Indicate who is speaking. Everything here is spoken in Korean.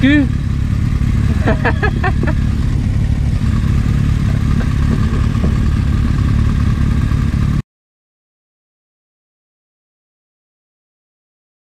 Speaker 1: 그?